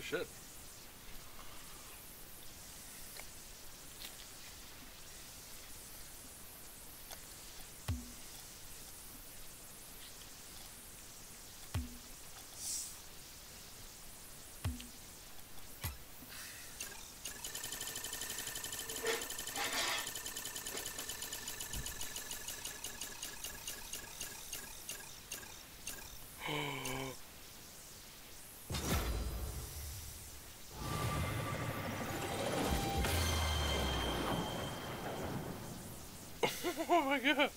shit. Oh my god.